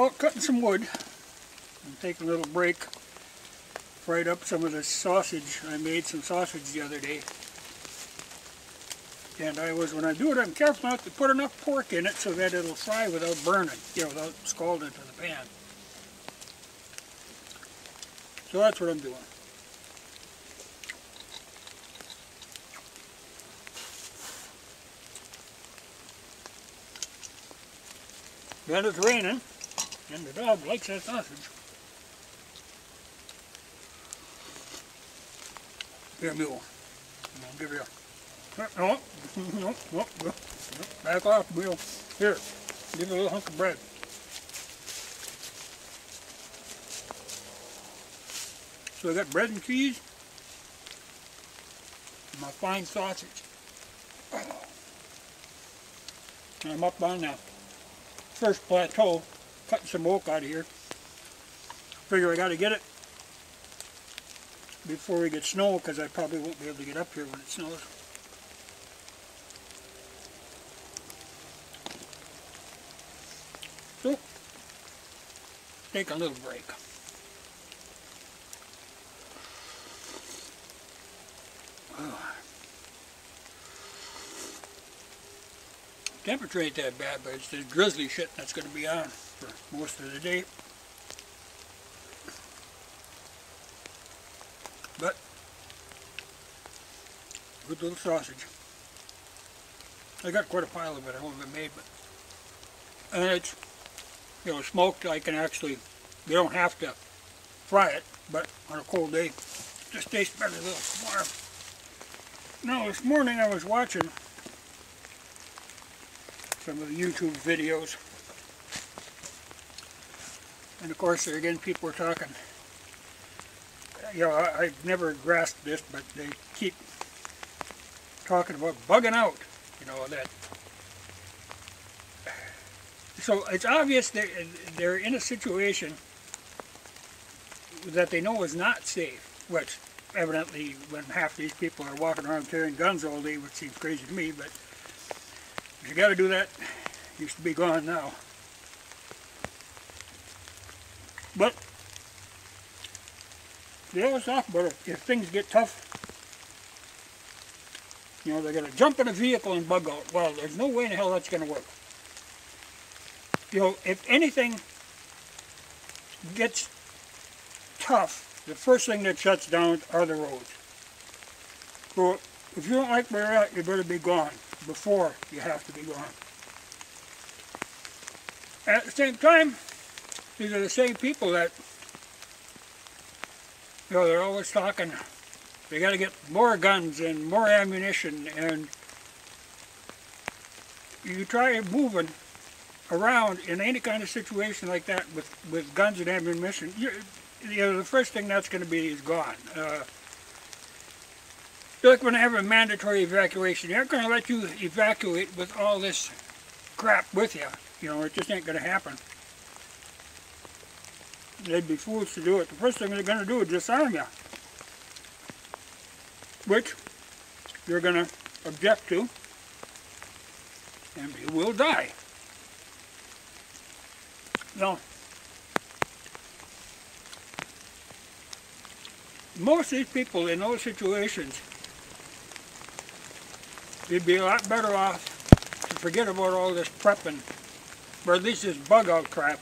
I'm out cutting some wood. I'm taking a little break. Fried up some of the sausage. I made some sausage the other day. And I was, when I do it, I'm careful not to put enough pork in it so that it'll fry without burning, you know, without scalding to the pan. So that's what I'm doing. And it's raining, and the dog likes that sausage. Here, mule. I'll give you a... No, no, no, no, back off, mule. Here, give you a little hunk of bread. So I got bread and cheese, and my fine sausage. And I'm up on the first plateau, cutting some oak out of here. Figure I got to get it before we get snow, because I probably won't be able to get up here when it snows. So, take a little break. Temperature ain't that bad, but it's the grizzly shit that's going to be on for most of the day. But, good little sausage. I got quite a pile of it home that made, but, and it's, you know, smoked, I can actually, you don't have to fry it, but on a cold day, it just tastes better a little warm. Now, this morning I was watching some of the YouTube videos. And of course, there again, people are talking, you know, I, I've never grasped this, but they keep talking about bugging out, you know, that. So it's obvious that uh, they're in a situation that they know is not safe, which evidently when half these people are walking around carrying guns all day, which seems crazy to me, but you got to do that, used to be gone now. But they talk about it. If things get tough, you know, they're going to jump in a vehicle and bug out. Well, there's no way in hell that's going to work. You know, if anything gets tough, the first thing that shuts down are the roads. So if you don't like where you're at, you better be gone before you have to be gone. At the same time, these are the same people that, you know, they're always talking, they got to get more guns and more ammunition, and you try moving around in any kind of situation like that with, with guns and ammunition, you you know, the first thing that's going to be is gone. Uh, you're going to have a mandatory evacuation. They're not going to let you evacuate with all this crap with you. You know, it just ain't going to happen. They'd be fools to do it. The first thing they're going to do is disarm you. Which you're going to object to. And you will die. Now, most of these people in those situations you'd be a lot better off to forget about all this prepping, or at least this bug out crap,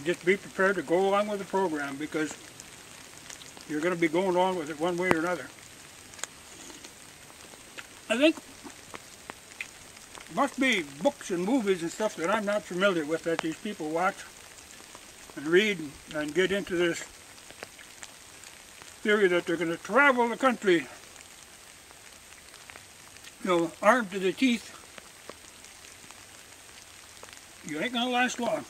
just be prepared to go along with the program because you're going to be going along with it one way or another. I think must be books and movies and stuff that I'm not familiar with that these people watch and read and get into this theory that they're going to travel the country you know, armed to the teeth, you ain't gonna last long.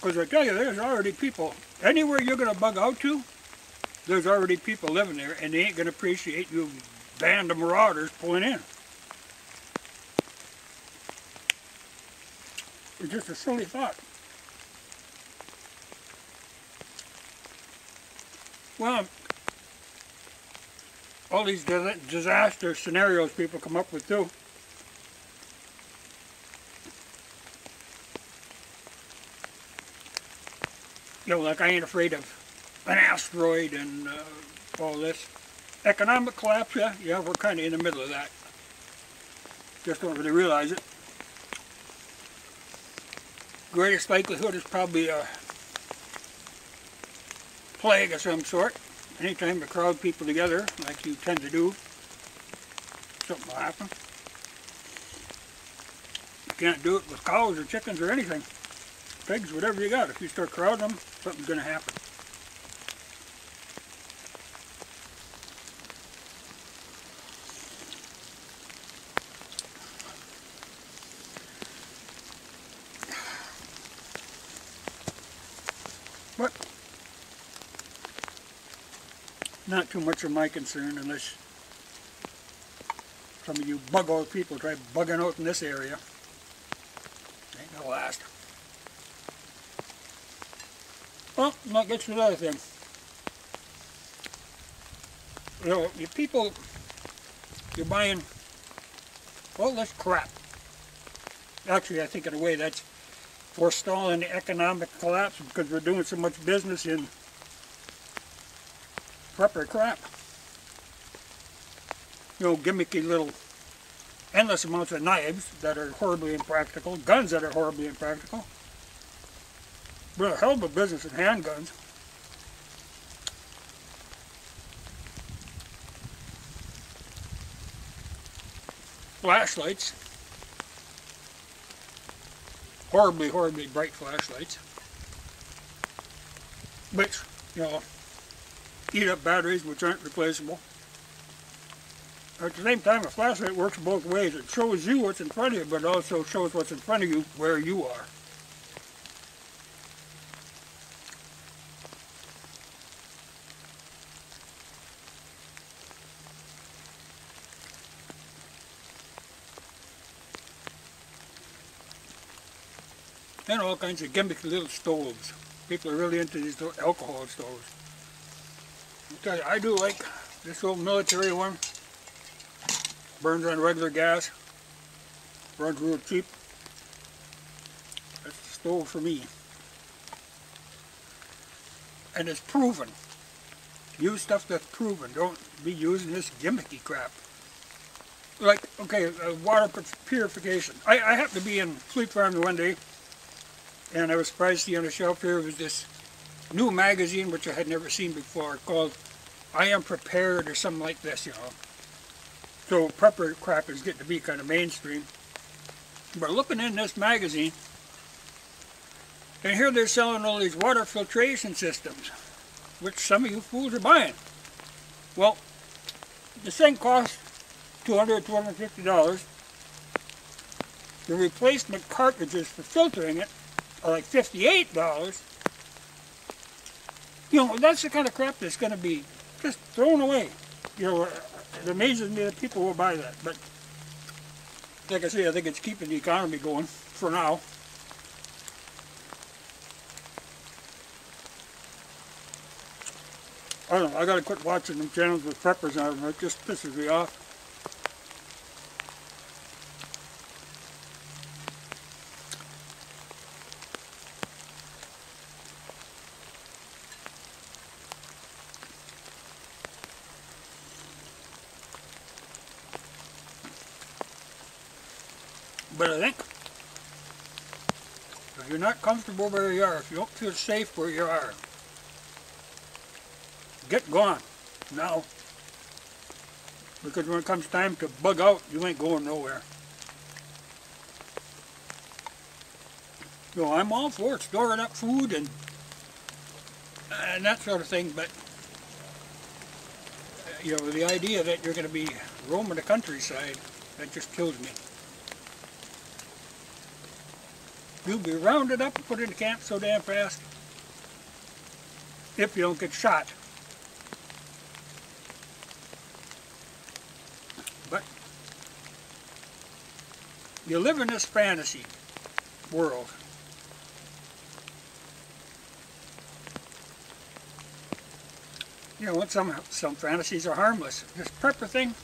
Because I tell you, there's already people, anywhere you're gonna bug out to, there's already people living there, and they ain't gonna appreciate you band of marauders pulling in. It's just a silly thought. Well, all these disaster scenarios people come up with too. You know, like I ain't afraid of an asteroid and uh, all this. Economic collapse, yeah, yeah, we're kind of in the middle of that. Just don't really realize it. Greatest likelihood is probably a plague of some sort. Anytime you crowd people together, like you tend to do, something will happen. You can't do it with cows or chickens or anything. Pigs, whatever you got. If you start crowding them, something's going to happen. But not too much of my concern unless some of you bug-out people try bugging out in this area. Ain't gonna last. Well, that gets to the other thing. You know, you people, you're buying all this crap. Actually, I think in a way that's forestalling the economic collapse because we're doing so much business in prepper crap. You know, gimmicky little endless amounts of knives that are horribly impractical, guns that are horribly impractical. We're a hell of a business in handguns. Flashlights. Horribly, horribly bright flashlights. Which, you know, eat up batteries which aren't replaceable. At the same time, a flashlight works both ways. It shows you what's in front of you, but also shows what's in front of you where you are. And all kinds of gimmicky little stoves. People are really into these little alcohol stoves. I tell you, I do like this old military one. Burns on regular gas. Runs real cheap. That's the stove for me. And it's proven. Use stuff that's proven. Don't be using this gimmicky crap. Like, okay, uh, water purification. I, I happened to be in Fleet Farm one day, and I was surprised to see on the shelf here was this new magazine which I had never seen before called I Am Prepared or something like this, you know. So prepper crap is getting to be kind of mainstream. But looking in this magazine, and here they're selling all these water filtration systems, which some of you fools are buying. Well, this thing costs $200, $250. The replacement cartridges for filtering it like $58. You know, that's the kind of crap that's going to be just thrown away. You know, it amazes me that people will buy that. But like I say, I think it's keeping the economy going for now. I don't know, I gotta quit watching them channels with preppers on them. It just pisses me off. But I think if you're not comfortable where you are, if you don't feel safe where you are, get gone now. Because when it comes time to bug out, you ain't going nowhere. So I'm all for storing up food and and that sort of thing, but you know, the idea that you're going to be roaming the countryside, that just kills me. You'll be rounded up and put in a camp so damn fast if you don't get shot. But you live in this fantasy world. You know, some some fantasies are harmless. This prepper thing,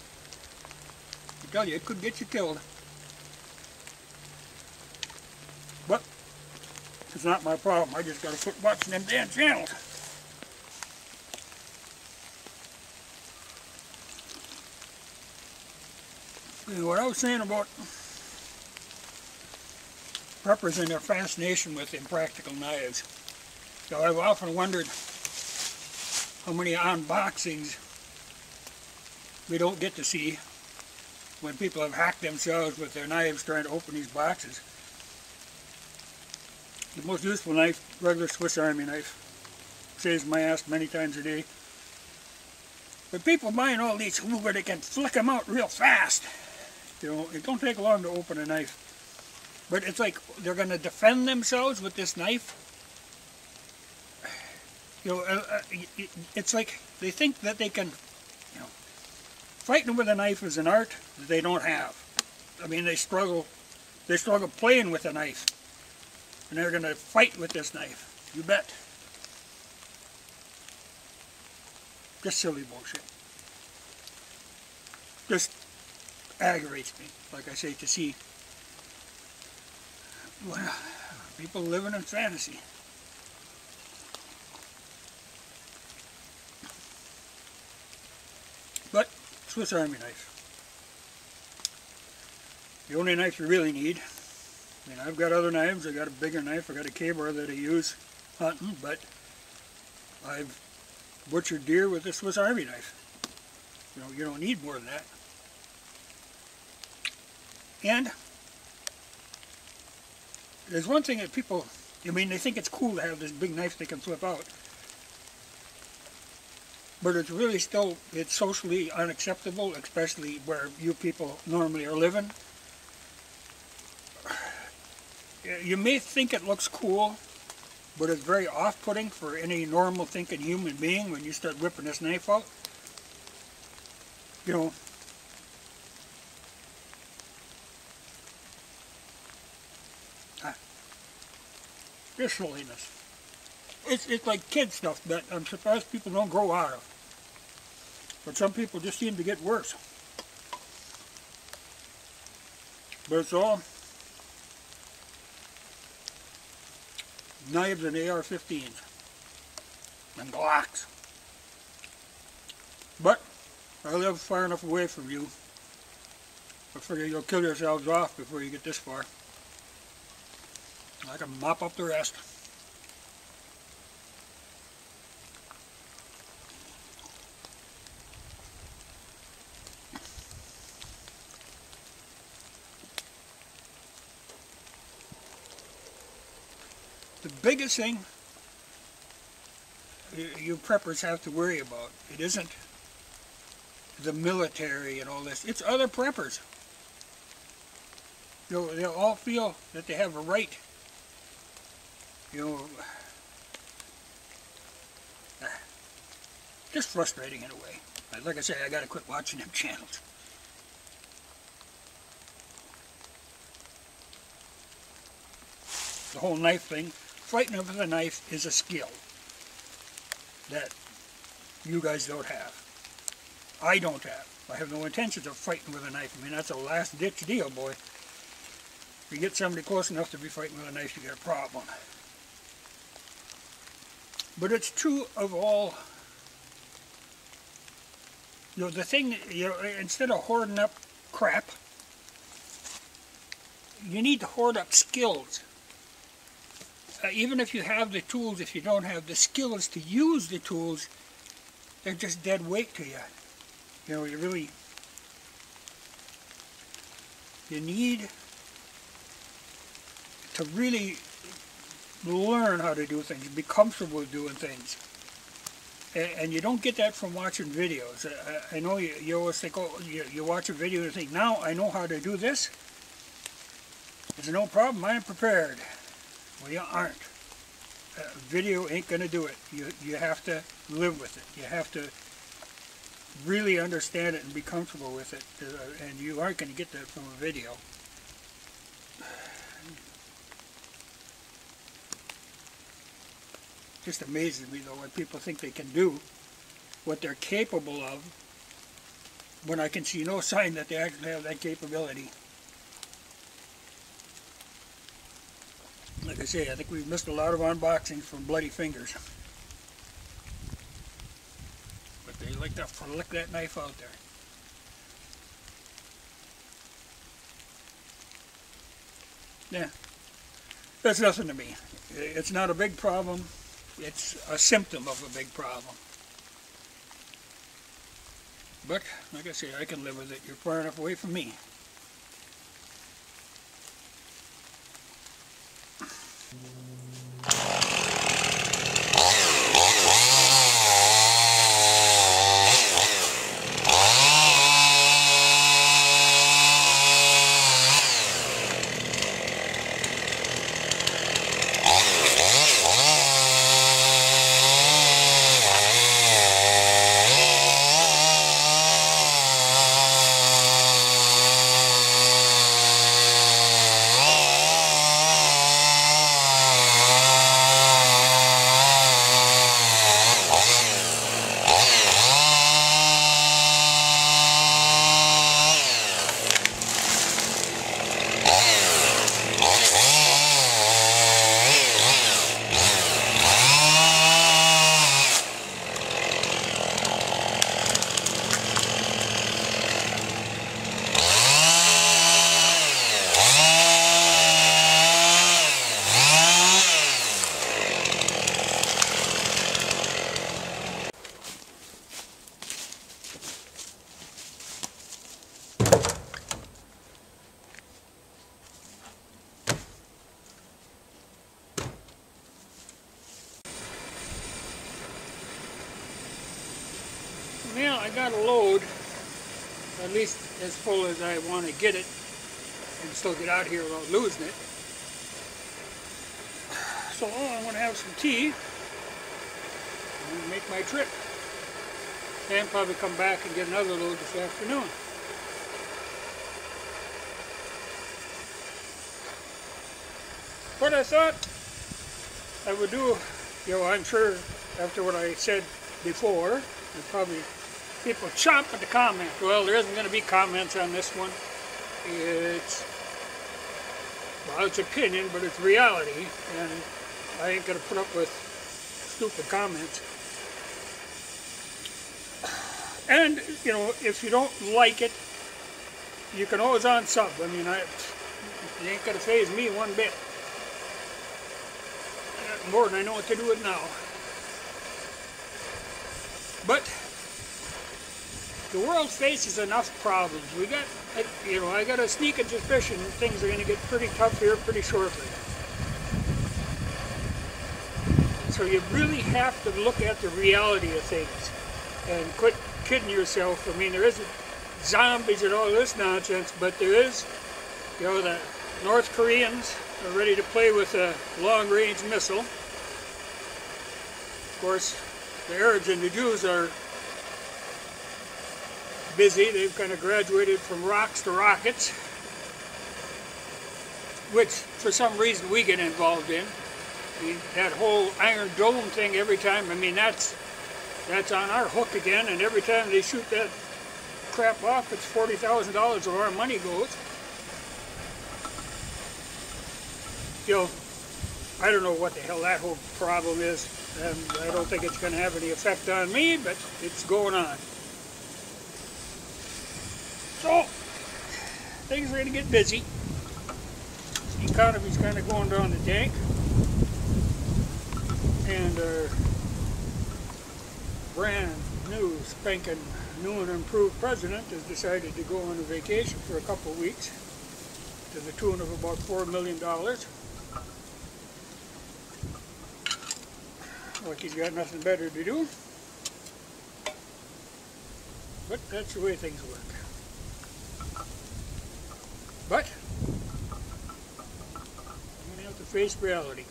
I tell you, it could get you killed. It's not my problem. I just gotta quit watching them damn channels. And what I was saying about preppers and their fascination with impractical knives. So I've often wondered how many unboxings we don't get to see when people have hacked themselves with their knives trying to open these boxes. The most useful knife, regular Swiss Army knife. Saves my ass many times a day. But people buying all these where they can flick them out real fast. You know, it don't take long to open a knife. But it's like they're going to defend themselves with this knife. You know, uh, uh, it's like they think that they can, you know, fighting with a knife is an art that they don't have. I mean, they struggle, they struggle playing with a knife. And they're going to fight with this knife. You bet. Just silly bullshit. Just aggravates me, like I say, to see well, people living in fantasy. But, Swiss Army knife. The only knife you really need. I mean, I've got other knives. I got a bigger knife. I got a Ka-Bar that I use hunting, but I've butchered deer with a Swiss Army knife. You know, you don't need more than that. And there's one thing that people, I mean, they think it's cool to have this big knife they can flip out. But it's really still, it's socially unacceptable, especially where you people normally are living. You may think it looks cool, but it's very off-putting for any normal thinking human being when you start whipping this knife out. You know, ah, This silliness. It's, it's like kid stuff that I'm surprised people don't grow out of. But some people just seem to get worse. But it's all knives and AR-15s and Glocks. But I live far enough away from you. I figure you'll kill yourselves off before you get this far. I can mop up the rest. Biggest thing you preppers have to worry about, it isn't the military and all this, it's other preppers. They'll, they'll all feel that they have a right you know, just frustrating in a way. Like I say, I gotta quit watching them channels. The whole knife thing, fighting with a knife is a skill that you guys don't have. I don't have. I have no intentions of fighting with a knife. I mean, that's a last ditch deal, boy. If you get somebody close enough to be fighting with a knife, you get a problem. But it's true of all, you know, the thing, you know, instead of hoarding up crap, you need to hoard up skills. Uh, even if you have the tools, if you don't have the skills to use the tools, they're just dead weight to you. You know, you really, you need to really learn how to do things, be comfortable doing things. And, you don't get that from watching videos. I, I know you, always think, oh, you, watch a video and think, now I know how to do this. It's no problem, I'm prepared. Well, you aren't. Video ain't going to do it. You, you have to live with it. You have to really understand it and be comfortable with it. Uh, and you aren't going to get that from a video. just amazes me though what people think they can do, what they're capable of, when I can see no sign that they actually have that capability. Like I say, I think we've missed a lot of unboxings from bloody fingers. But they like to flick that knife out there. Yeah, that's nothing to me. It's not a big problem. It's a symptom of a big problem. But, like I say, I can live with it. You're far enough away from me. I got a load, at least as full as I want to get it, and still get out here without losing it. So I'm going to have some tea and make my trip. And probably come back and get another load this afternoon. But I thought I would do, you know, I'm sure after what I said before, there's probably people chomp at the comment. Well, there isn't going to be comments on this one. It's, well, it's opinion, but it's reality, and I ain't going to put up with stupid comments. And, you know, if you don't like it, you can always unsub. I mean, I, ain't going to faze me one bit. More than I know what to do with now. But the world faces enough problems. We got, you know, I got a sneaking suspicion things are going to get pretty tough here pretty shortly. So you really have to look at the reality of things and quit kidding yourself. I mean, there isn't zombies and all this nonsense, but there is, you know, the North Koreans are ready to play with a long-range missile. Of course, the Arabs and the Jews are busy. They've kind of graduated from rocks to rockets, which for some reason we get involved in. I mean, that whole Iron Dome thing every time, I mean, that's that's on our hook again, and every time they shoot that crap off, it's $40,000 of our money goes. You know, I don't know what the hell that whole problem is, and I don't think it's going to have any effect on me, but it's going on. So, things are going to get busy. The economy's kind of going down the tank. And our brand new, spanking, new and improved president has decided to go on a vacation for a couple of weeks to the tune of about $4 million. Like he's got nothing better to do. But that's the way things work. But, I'm going to have to face reality.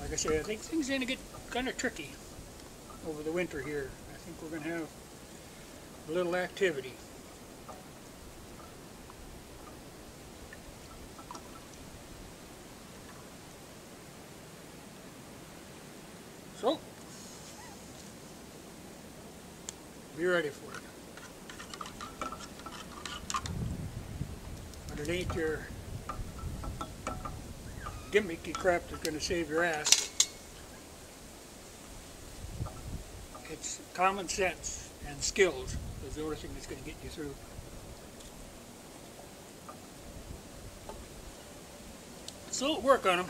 Like I said, I think things are going to get kind of tricky over the winter here. I think we're going to have a little activity. So, be ready for it. Ain't your gimmicky crap that's gonna save your ass. It's common sense and skills is the only thing that's gonna get you through. So work on them.